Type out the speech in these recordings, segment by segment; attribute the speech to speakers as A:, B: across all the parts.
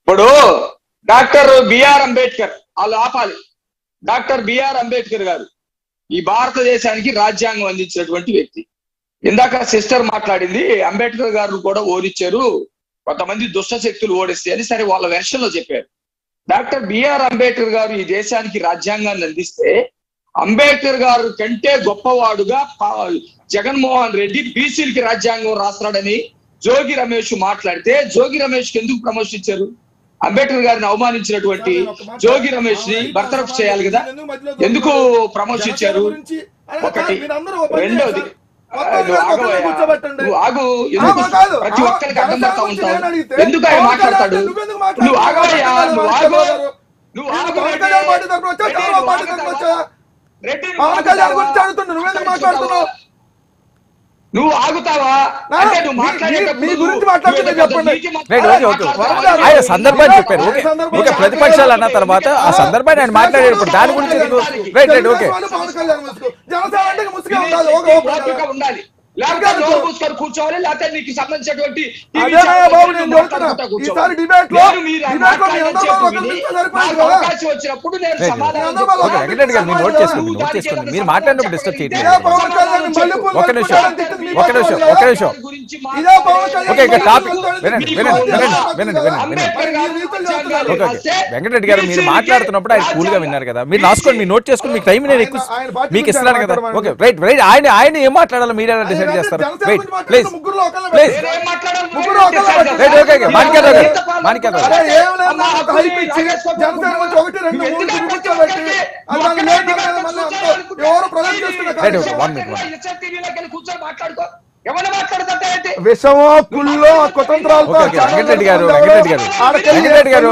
A: ఇప్పుడు doctor BR Ambedkar వాళ్ళు ఆపాలి. డాక్టర్ బిఆర్ అంబేద్కర్ గారు ఈ భారతదేశానికి రాజ్యాంగం అందించినటువంటి వ్యక్తి. ఇందాక సిస్టర్ మాట్లాడింది అంబేద్కర్ గారు కూడా ఓడించారు కొంతమంది దుష్ట శక్తులు ఓడిస్తే అని సరే వాళ్ళ వెర్షన్లో చెప్పారు. డాక్టర్ బిఆర్ అంబేద్కర్ గారు ఈ దేశానికి రాజ్యాంగాన్ని అందిస్తే అంబేద్కర్ గారు కంటే గొప్పవాడుగా పా- జగన్మోహన్ రెడ్డి బీసీలకి రాజ్యాంగం రాస్తాడని జోగి రమేష్ మాట్లాడితే జోగి రమేష్కి ఎందుకు ప్రమోషన్ ఇచ్చారు? అంబేద్కర్ గారిని అవమానించినటువంటి జోగి రమేష్ని బర్తరఫ్ చేయాలి కదా? ఎందుకు ప్రమోషన్ ఇచ్చారు? ఒకటి రెండోది నువ్వు ఆగు ఎందుకు ప్రతి ఒక్కరికి అర్థం పడతా ఉంటావు? ఎందుకు ఆయన మాట్లాడతాడు? నువ్వు ఆగవయ్యా నువ్వు ఆగు. నువ్వు ఆగు రెడ్డి.
B: నువ్వెందుకు మాట్లాడుతున్నావు?
A: నువ్వు ఆగుతావా?
B: నా-
A: అంటే నువ్వు
B: మీ- గురించి మాట్లాడుతున్నా
A: నువ్వు
B: చెప్పండి.
C: సందర్భాన్ని చెప్పారు ఓకే. ప్రతిపక్షాలు అన్న తర్వాత ఆ సందర్భాన్ని ఆయన మాట్లాడేటప్పుడు దాని గురించి రైట్ రైట్ ఓకే.
B: ఉండాలి.
A: కూర్చోవాలి లేకపోతే నీకు సంబంధించినటువంటి మీరు. అవకాశం వచ్చినప్పుడు నేను. సమాధానం
C: మాట్లాడినప్పుడు డిస్టర్బ్ చేయట్లేదు నిమిషం. నిమిషం? నిమిషం. ఓకే ఇక టాపిక్ వినండి వినండి వినండి వినండి. వినండి. ఓకే వెంకటరెడ్డి గారు మీరు మాట్లాడుతున్నప్పుడు ఆయన కూల్గా విన్నారు కదా మీరు రాసుకొని మీరు నోట్ చేసుకొని మీకు టైం నేను ఎక్కువ మీకు ఇస్తున్నాను కదా. ఓకే రైట్ రైట్ ఆయన ఆయన ఏం మాట్లాడాలో మీరు డిసైడ్ చేస్తారు.
B: మాట్లాడుతూ
C: please please. Right okay okay Manikyala garu Manikyala గారు
B: మళ్ళీ అంతా ఎవరు.
A: కూర్చొని మాట్లాడుకో. ఏంటి
B: విషమో కుళ్ళో కుతంత్రాలతో
C: వెంకటరెడ్డి గారు వెంకటరెడ్డి గారు వెంకటరెడ్డి గారు.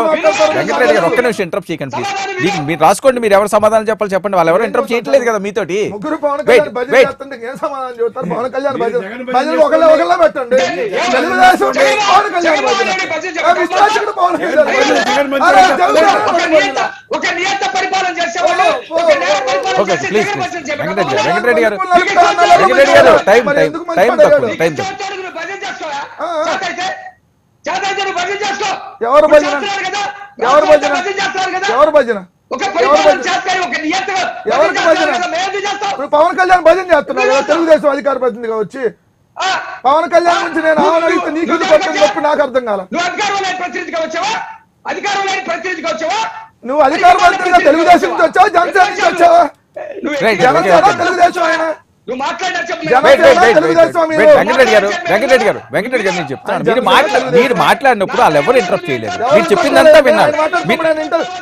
C: వెంకటరెడ్డి గారు ఒక్క నిమిషం ఇంటరప్ట్ చేయకండి ప్లీజ్ మీకు మీరు రాసుకోండి మీరు ఎవరు సమాధానం చెప్పాలి చెప్పండి. వాళ్ళు ఎవరు ఇంటరప్ట్ చేయట్లేదు కదా మీతోటి.
B: ముగ్గురు పవన్ కళ్యాణ్ భజన
C: వెయిట్
B: చేస్తుంటే ఏం సమాధానం చెబుతారు? పవన్ కళ్యాణ్ భజన
D: భజన
B: ఒకళ్ళే ఒకళ్ళే పెట్టండి. తెలుగుదేశం పవన్ భజన పవన్
A: ఒక. నియంత పరిపాలన చేసేవాళ్ళు
C: okay please Venkatareddy garu Venkatareddy garu
B: Venkatareddy
C: garu time time
B: ఎందుకు
C: టైం తక్కువ? టైం తక్కువ.
B: ఎవరు భజన? ఎవరు భజన? ఎవరు భజన? భజన? ఎవరికి? ఇప్పుడు పవన్ కళ్యాణ్ భజన చేస్తున్నారు కదా? తెలుగుదేశం అధికార ప్రతినిధిగా వచ్చి. పవన్ కళ్యాణ్ నుంచి నేను ఆమెను అడిగితే నీకు నొప్పి నాకు అర్థం కాల.
A: నువ్వు అధికారం ప్రతినిధిగా
B: తెలుగుదేశం నుంచి వచ్చావా? జనసేన నుంచి వచ్చావా? జనసేన. తెలుగుదేశం ఆయన.
A: నువ్వు
C: wait wait wait wait Venkatareddy garu Venkatareddy garu Venkatareddy గారు నేను చెప్తాను మీరు మాట్లా మీరు మాట్లాడినప్పుడు వాళ్ళు ఎవరు ఇంటరప్ట్ చేయలేదు. మీరు చెప్పిందంతా విన్నారు. మీరు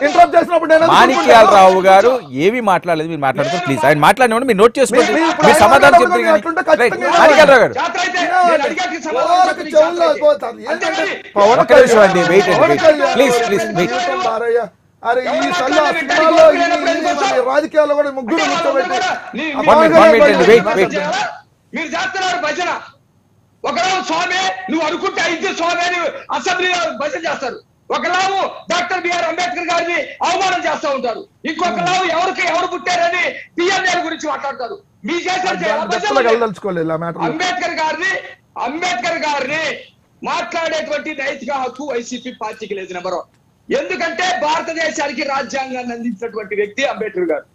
B: ఇంటరప్ట్ చేసినప్పుడు నేను ఎందుకు
C: మాణిక్యాలరావు గారు ఏవి మాట్లాడలేదు మీరు మాట్లాడుతూ ప్లీజ్ ఆయన మాట్లాడినప్పుడు మీరు నోట్ చేసుకోండి. మీరు సమాధానం చెప్తారు
B: వినాలి.
C: మాణిక్యాలరావు గారు. ఒక్క నిమిషం అండి, and
B: పవన్
C: wait.
B: కళ్యాణ్ అరే ఈ సల్ల? సినిమాలో ఈ- రాజకీయాల్లో కూడా ముగ్గురు కూర్చోబెట్టి?
A: మీరు చేస్తున్నారు భజన. ఒకరావు స్వామి నువ్వు అనుకుంటే అయితే స్వామి అని అసెంబ్లీలో భజన చేస్తారు. ఒకలావు డాక్టర్ బిఆర్ అంబేద్కర్ గారిని అవమానం చేస్తూ ఉంటారు. ఇంకొకలావు ఎవరికి ఎవరు పుట్టారని పిఎన్ఏ గురించి మాట్లాడతారు. మీ చేసిన అంబేద్కర్ గారిని అంబేద్కర్ గారిని మాట్లాడేటువంటి నైతిక హక్కు వైసీపీ పార్టీకి లేదు నెంబర్ వన్. ఎందుకంటే భారతదేశానికి రాజ్యాంగాన్ని అందించినటువంటి వ్యక్తి అంబేద్కర్ గారు.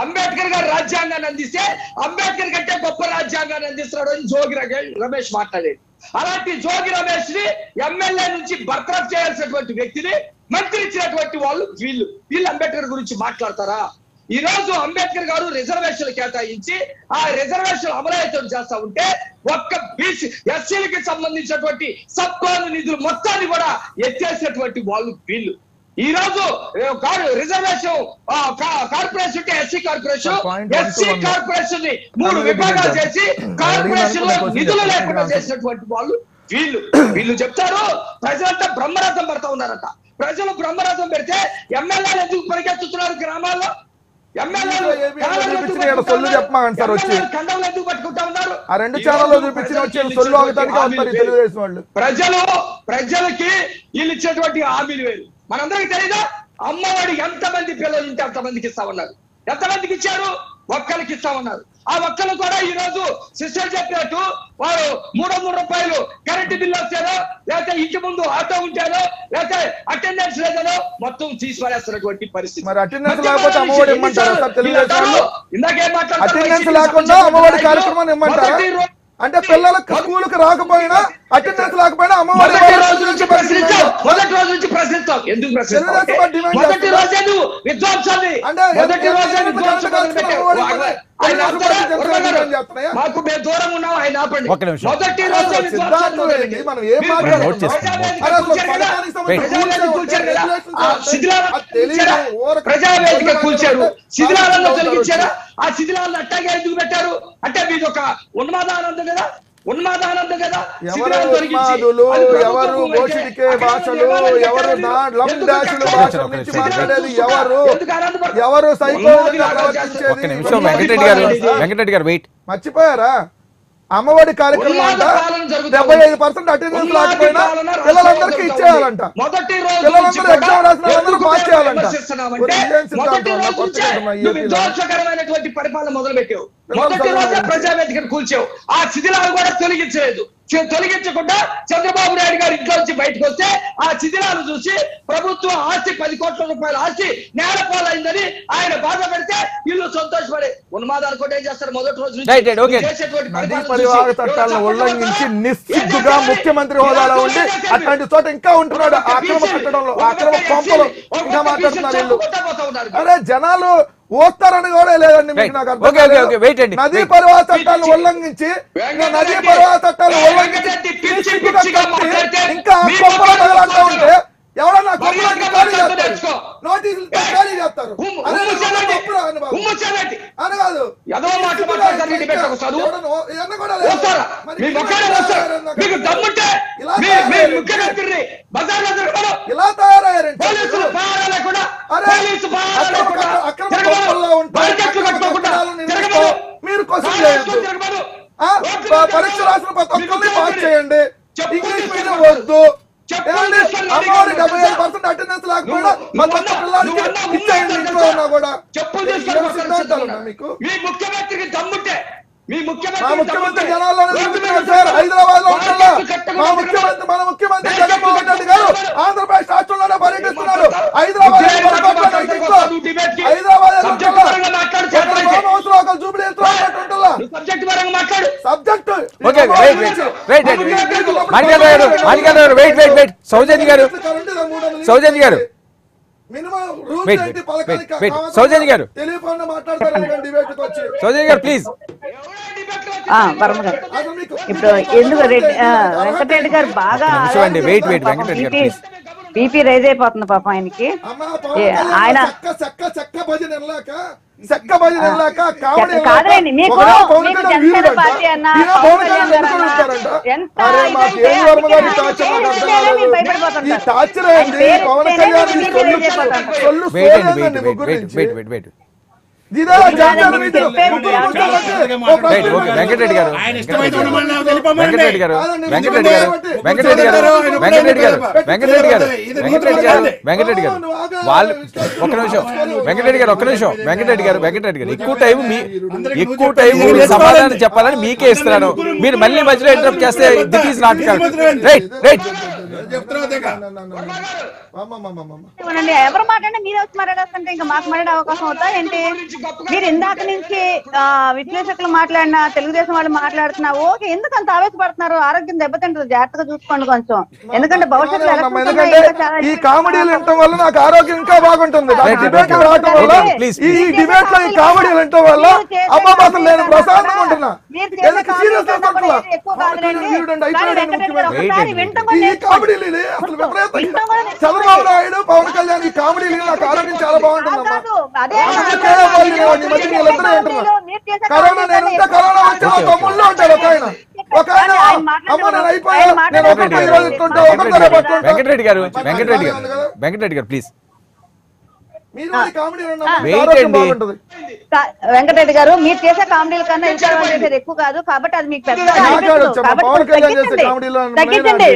A: అంబేద్కర్ గారు రాజ్యాంగాన్ని అందిస్తే అంబేద్కర్ కంటే గొప్ప రాజ్యాంగాన్ని అందిస్తున్నాడు అని జోగి రమేష్ మాట్లాడేది. అలాంటి జోగి రమేష్ని ఎమ్మెల్యే నుంచి బర్తరఫ్ చేయాల్సినటువంటి వ్యక్తిని మంత్రి ఇచ్చినటువంటి వాళ్ళు వీళ్ళు. వీళ్ళు అంబేద్కర్ గురించి మాట్లాడతారా? ఈ రోజు అంబేద్కర్ గారు రిజర్వేషన్ కేటాయించి ఆ రిజర్వేషన్ అమలాయితం చేస్తా ఉంటే ఒక్క బీసీ ఎస్సీలకి సంబంధించినటువంటి సబ్కాను నిధులు మొత్తాన్ని కూడా ఎత్తేసినటువంటి వాళ్ళు వీళ్ళు. ఈ రోజు రిజర్వేషన్ కార్పొరేషన్ ఉంటే ఎస్సీ కార్పొరేషన్ ఎస్సీ. కార్పొరేషన్ని మూడు విభాగాలు చేసి
B: కార్పొరేషన్లో
A: నిధులు. లేకుండా చేసినటువంటి వాళ్ళు వీళ్ళు. వీళ్ళు చెప్తారు ప్రజలంతా బ్రహ్మరథం పడతా ఉన్నారట. ప్రజలు బ్రహ్మరథం పెడితే ఎమ్మెల్యేలు ఎందుకు పరిగెత్తుతున్నారు గ్రామాల్లో?
B: సొల్లు
A: ఉన్నారు?
B: చెప్పమాకండి సార్ వచ్చి.
A: ఉన్నారు?
B: ఆ రెండు ఛానల్లో చూపించిన
A: వీళ్ళు
B: సొల్లు అవతానికి తెలుగుదేశం వాళ్ళు.
A: ప్రజలు ప్రజలకి వీళ్ళు ఇచ్చేటువంటి హామీలు వేరు. మనందరికి తెలీదా? అమ్మఒడి ఎంతమంది పిల్లలు ఉంటే అంతమందికి ఇస్తామన్నారు ఎంతమందికి ఇచ్చారు? ఒక్కరికి ఇస్తామన్నారు ఆ ఒక్కరు కూడా ఈ రోజు సిస్టర్ చెప్పినట్టు వారు మూడు మూడు రూపాయలు కరెంటు బిల్లు వచ్చారో లేకపోతే ఇంటి ముందు ఆటో ఉంటారో లేకపోతే అటెండెన్స్ లేదనో మొత్తం తీసిపడేస్తున్నటువంటి పరిస్థితి
B: మరి లేకపోతే అమ్మఒడి ఇమ్మంటారా వాళ్ళు?
A: ఇందాకేం మాట్లాడుతున్నారు?
B: అటెండెన్స్ లేకుండా అమ్మఒడి కార్యక్రమాన్ని ఇమ్మంటారా అంటే పిల్లలకు స్కూల్కి రాకపోయినా అటెండెన్స్ లేకపోయినా అమ్మఒడి
A: మొదటి రోజు నుంచి ప్రశ్నించావు. మొదటి రోజు నుంచి ప్రశ్నిస్తావు ఎందుకు ప్రశ్నిస్తావు మొదటి? రోజే నువ్వు
B: అంటే
A: మొదటి రోజే? మాకు మేము దూరం ఉన్నాం ఆయన ఆపండి. మొదటి రోజే?
B: మనం ఏం.
A: ప్రజావేదిక కూల్చారు. శిథిలాలను. తొలగించారా? ఆ శిథిలాలను అట్టాగే ఎందుకు పెట్టారు? అంటే మీది ఒక ఉన్మాదానందం కదా? ఉన్మాదానందం కదా?
B: ఎవరు ఎవరు భాషలు ఎవరు లం డాషుల? భాషల నుంచి. మాట్లాడేది ఎవరు? సైకో
C: వెంకటరెడ్డి గారు వెంకటరెడ్డి గారు వెయిట్.
B: మర్చిపోయారా? అమ్మఒడి కార్యక్రమం అంట. డెబ్బై ఐదు పర్సెంట్ అటెండెన్స్ లేకపోయినా
A: పాలన
B: పిల్లలందరికీ ఇచ్చేయాలంట పిల్లలందరూ ఎగ్జామ్ రాసిన వాళ్ళందరూ పాస్ చేయాలంట.
A: పరిపాలన మొదలు పెట్టావు మొదటి రోజే? ప్రజావేదికను కూల్చావు ఆ శిథిలాలు కూడా తొలగించలేదు తొలగించకుండా చంద్రబాబు నాయుడు గారు ఇంట్లో నుంచి బయటకు వస్తే ఆ శిథిలాలు చూసి ప్రభుత్వం ఆస్తి పది కోట్ల రూపాయల ఆస్తి నేల పాలైందని ఆయన బాధ పెడితే వీళ్ళు సంతోషపడి. ఉన్మాదాలు కూడా ఏం చేస్తారు? మొదటి రోజు
B: ఉల్లంఘించి
A: ఏం
B: ముఖ్యమంత్రి? హోదాలో ఉండి? అట్లాంటి చోట ఇంకా ఉంటున్నాడు. ఆ అక్రమ కట్టడంలో అక్రమ కొంపలు ఇంకా మాట్లాడుతున్నారు అరే జనాలు ఓస్తారని కూడా లేదండి మీకు. నాకు అర్థం. నదీ. పరివాహ చట్టాలను ఉల్లంఘించి. నదీ పరివాహ చట్టాలను ఉల్లంఘించి ఇంకా కొంపలు తగలంటూ ఉంటే ఎవడన్నా. నోటీసులు. ఖాళీ చేస్తారు. అని కాదు. ఇలా
A: మొక్కడే వస్తారు?
B: తయారయ్యారు
A: మీకు దమ్ముంటే
B: ఇలా
A: మీ మీ
B: తయారయ్యారు.
A: ముఖ్యమంత్రిని బజార్లో తిరగడం
B: ఇలా తయారయ్యారంటే
A: పోలీసులు పహారా లేకుండా
B: అరే,
A: పోలీసు పహారా
B: అక్రమ
A: లేకుండా
B: కట్ట- అక్రమ
A: తిరగమను.
B: కోపంలో ఉంటాయి.
A: బరిగెట్లు
B: అక్రమ
A: కట్టుకోకుండా
B: కట్టడాలను నిర్మిస్తూ
A: తిరగమను.
B: మీరు
A: మీద
B: పరీక్ష రాసిన పాస్ చేయండి ఇంగ్లీష్ మీడియం వద్దు.
A: రెడీగా
B: డెబ్బై ఐదు. పర్సెంట్ అటెండెన్స్ లేకపోయినా
A: నువ్వు అన్నా
B: ఇచ్చేయండి ఇంట్లో ఉన్నా కూడా సిద్ధాంతాలు మీకు?
A: మీ ముఖ్యమంత్రికి దమ్ముంటే మీ ముఖ్యమంత్రి
B: జనాల్లోనే సార్ హైదరాబాద్లో ఉంటున్నా. మా ముఖ్యమంత్రి మన ముఖ్యమంత్రి జగన్మోహన్ రెడ్డి గారు ఆంధ్రప్రదేశ్ రాష్ట్రంలోనే పర్యటిస్తున్నారు. హైదరాబాద్. హైదరాబాద్ జూబిలీ
A: సబ్జెక్ట్ పరంగా మాట్లాడు
B: subject
C: okay wait wait wait wait garu garu wait wait wait సౌజన్య గారు సౌజన్య గారు. సౌజన్య గారు.
B: తెలియకుండా మాట్లాడతారు డిబేట్కి వచ్చి
C: సౌజన్య గారు ప్లీజ్
D: వర్మ గారు. ఇప్పుడు ఎందుకు వెంకటరెడ్డి గారు బాగా
C: wait, wait, వెంకటరెడ్డి గారు, please.
D: బీపీ రైజ్ అయిపోతుంది పాపం ఆయనకి. ఆయన-
B: చెక్క భజన వెళ్ళాక కామెడీ. ఈ టార్చర్
D: పేరు
B: పవన్ కళ్యాణ్
C: వెంకటరెడ్డి గారు. వెంకటరెడ్డి గారు వెంకటరెడ్డి గారు వెంకటరెడ్డి గారు వెంకటరెడ్డి గారు వెంకటరెడ్డి గారు వెంకటరెడ్డి గారు వెంకటరెడ్డి గారు వాళ్ళు ఒక్క నిమిషం వెంకటరెడ్డి గారు ఒక్క నిమిషం వెంకటరెడ్డి గారు వెంకటరెడ్డి గారు ఎక్కువ టైం మీ ఎక్కువ టైం మీరు సమాధానం చెప్పాలని మీకే ఇస్తున్నాను మీరు మళ్ళీ మధ్యలో ఇంటరప్ట్ చేస్తే that is not right right
D: ఎవరు మాట్లాడినా మీరే వచ్చి మాట్లాడాల్సింటే ఇంకా మాకు మాట్లాడే అవకాశం అవుతా ఏంటి? మీరు ఇందాక నుంచి విశ్లేషకులు మాట్లాడినా తెలుగుదేశం వాళ్ళు మాట్లాడుతున్నా ఓకే ఎందుకు అంత ఆవేశపడుతున్నారు? ఆరోగ్యం దెబ్బతింటుంది జాగ్రత్తగా చూసుకోండి కొంచెం. ఎందుకంటే భవిష్యత్తులో
B: ఈ కామెడీలు వినటం వల్ల నాకు ఆరోగ్యం ఇంకా బాగుంటుంది. రావటం వల్ల ఈ. డిబేట్లో ఈ కామెడీలు వినటం వల్ల అమ్మ అసలు నేను ప్రశాంతంగా ఉంటున్నా. చంద్రబాబు నాయుడు పవన్ కళ్యాణ్ ఈ కామెడీలు నాకు ఆరోగ్యం చాలా బాగుంటుందమ్మా అంటున్నా కరోనా నేను కరోనా వచ్చి మా తమ్ముళ్ళు ఉంటాడు ఒక ఆయన. ఒక ఆయన అమ్మ నేను అయిపోయా.
C: వెంకటరెడ్డి గారు వెంకటరెడ్డి గారు వెంకటరెడ్డి గారు ప్లీజ్
D: వెంకటరెడ్డి గారు మీరు చేసే కామెడీల కన్నా చేసేది ఎక్కువ కాదు కాబట్టి అది మీకు పెద్ద తగ్గించండి.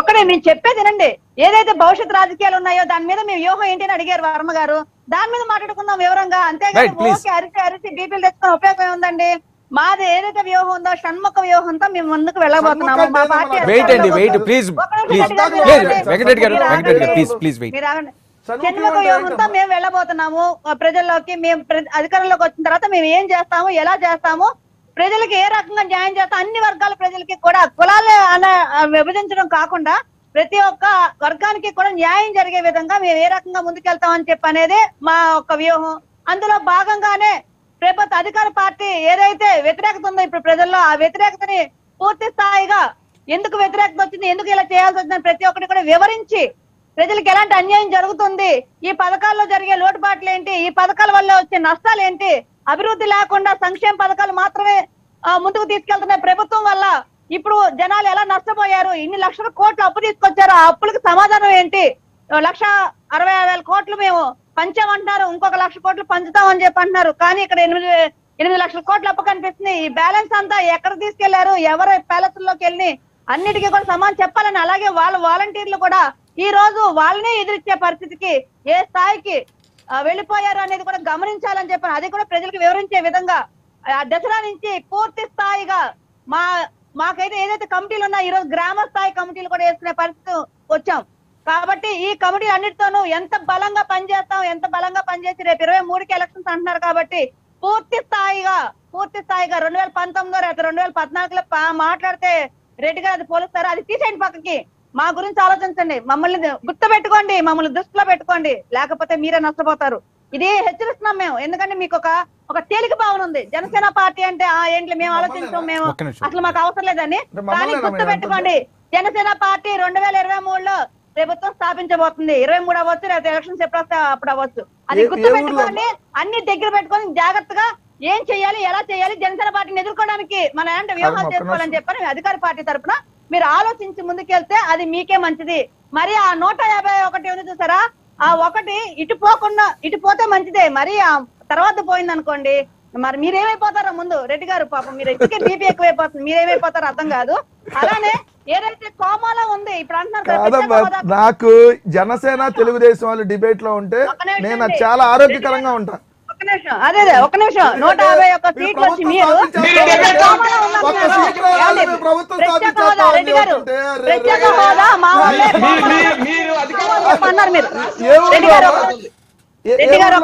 D: ఒక్కడే నేను చెప్పేది వినండి. ఏదైతే భవిష్యత్ రాజకీయాలు ఉన్నాయో దాని మీద మేము వ్యూహం ఏంటి అని అడిగారు వర్మ గారు. దాని మీద మాట్లాడుకుందాం వివరంగా. అంతేగాని. ఓకే అరిసి అరిసి బీపీలు తెచ్చుకుని ఉపయోగం ఉందండి. మాది ఏదైతే వ్యూహం ఉందో షణ్ముఖ వ్యూహంతో మేము ముందుకు వెళ్ళబోతున్నాము. మా పార్టీ
C: వెయిట్ అండి వెయిట్ ప్లీజ్
D: ఒక్క నిమిషం
C: ప్లీజ్
D: రెడ్డి గారు,
C: ప్లీజ్
D: మీరు వ్యూహంతో
B: ఏంటమ్మా?
D: మేము వెళ్ళబోతున్నాము. ప్రజల్లోకి మేము అధికారంలోకి వచ్చిన తర్వాత మేము ఏం చేస్తాము? ఎలా చేస్తాము? ప్రజలకి ఏ రకంగా న్యాయం చేస్తాం? అన్ని వర్గాల ప్రజలకి కూడా కులాలు అనే విభజించడం కాకుండా ప్రతి ఒక్క వర్గానికి కూడా న్యాయం జరిగే విధంగా మేము ఏ రకంగా ముందుకెళ్తామని చెప్పి అనేది మా ఒక్క వ్యూహం. అందులో భాగంగానే ప్రభుత్వ అధికార పార్టీ ఏదైతే వ్యతిరేకత ఉందో ఇప్పుడు ప్రజల్లో ఆ వ్యతిరేకతని పూర్తి స్థాయిగా ఎందుకు వ్యతిరేకత వచ్చింది ఎందుకు ఇలా చేయాల్సి వచ్చిందని ప్రతి ఒక్కటి కూడా వివరించి ప్రజలకు ఎలాంటి అన్యాయం జరుగుతుంది? ఈ పథకాల్లో జరిగే లోటుపాట్లు ఏంటి ఈ పథకాల వల్ల వచ్చే నష్టాలు ఏంటి అభివృద్ధి లేకుండా సంక్షేమ పథకాలు మాత్రమే ఆ, ముందుకు తీసుకెళ్తున్న ప్రభుత్వం వల్ల ఇప్పుడు జనాలు ఎలా నష్టపోయారు? ఇన్ని లక్షల కోట్లు అప్పు తీసుకొచ్చారు. ఆ అప్పులకు సమాధానం ఏంటి? లక్ష అరవై వేల కోట్లు మేము పంచామంటున్నారు. ఇంకొక లక్ష కోట్లు పంచుతామని చెప్పి అంటున్నారు కానీ ఇక్కడ ఎనిమిది ఎనిమిది లక్షల కోట్లు అప్పు కనిపిస్తుంది ఈ బ్యాలెన్స్ అంతా ఎక్కడ తీసుకెళ్ళారు? ఎవరు ప్యాలెస్లోకి వెళ్ళి అన్నిటికీ కూడా సమానం చెప్పాలని అలాగే వాళ్ళ వాలంటీర్లు కూడా ఈ రోజు వాళ్ళనే ఎదిరించే పరిస్థితికి ఏ స్థాయికి వెళ్ళిపోయారు అనేది కూడా గమనించాలని చెప్పాను అది కూడా ప్రజలకు వివరించే విధంగా ఆ దసరా నుంచి పూర్తి స్థాయిగా మా మాకైతే ఏదైతే కమిటీలు ఉన్నాయో ఈ రోజు గ్రామ స్థాయి కమిటీలు కూడా వేసుకునే పరిస్థితి వచ్చాం. కాబట్టి ఈ కమిటీ అన్నిటితోనూ ఎంత బలంగా పనిచేస్తాం ఎంత బలంగా పనిచేసి రేపు ఇరవై మూడుకి ఎలక్షన్స్ అంటున్నారు కాబట్టి పూర్తి స్థాయిగా పూర్తి స్థాయిగా రెండు వేల పంతొమ్మిదో రేపు రెండు వేల పద్నాలుగులో మాట్లాడితే రెడ్డి గారు అది పోలుస్తారు? అది తీసేయండి పక్కకి. మా గురించి ఆలోచించండి. మమ్మల్ని గుర్తు పెట్టుకోండి మమ్మల్ని దృష్టిలో పెట్టుకోండి. లేకపోతే మీరే నష్టపోతారు. ఇది హెచ్చరిస్తున్నాం మేము. ఎందుకంటే మీకు ఒక ఒక తేలిక భావన ఉంది. జనసేన పార్టీ అంటే ఆ ఏంటి మేము ఆలోచించాం మేము. అసలు మాకు అవసరం లేదని
B: అంటే
D: కానీ గుర్తు పెట్టుకోండి జనసేన పార్టీ రెండు వేల ఇరవై మూడులో ప్రభుత్వం స్థాపించబోతుంది. ఇరవై మూడు అవ్వచ్చు లేదా ఎలక్షన్స్ ఎప్పుడు అప్పుడు అవ్వచ్చు. అది గుర్తు? పెట్టుకోండి అన్ని దగ్గర పెట్టుకొని జాగ్రత్తగా ఏం చేయాలి ఎలా చేయాలి జనసేన పార్టీని ఎదుర్కోవడానికి మన ఏంటి వ్యూహాలు చేసుకోవాలని చెప్పని అధికార పార్టీ తరపున మీరు ఆలోచించి ముందుకెళ్తే అది మీకే మంచిది. మరి ఆ నూట యాభై ఒకటి ఉంది చూసారా? ఆ ఒకటి ఇటు పోకుండా ఇటు పోతే మంచిదే. మరి ఆ తర్వాత పోయింది అనుకోండి మరి మీరేమైపోతారో ముందు? రెడ్డి గారు పాపం మీరు ఇటుకే బీపీ ఎక్కువైపోతుంది. మీరేమైపోతారో అర్థం కాదు. అలానే ఏదైతే కోమాలో ఉంది ఇప్పుడు అంటున్నారు
B: నాకు జనసేన తెలుగుదేశం వాళ్ళు డిబేట్లో ఉంటే నేను. చాలా ఆరోగ్యకరంగా ఉంటా.
D: ఒక్క నిమిషం. అదే అదే ఒక నిమిషం. నూట యాభై ఒక్క సీట్లు వచ్చి మీరు.
B: సీట్
D: రెడ్డి గారు. ప్రత్యేక హోదా మా వాళ్ళే
A: మీరు-
D: రెడ్డి గారు రెడ్డి గారు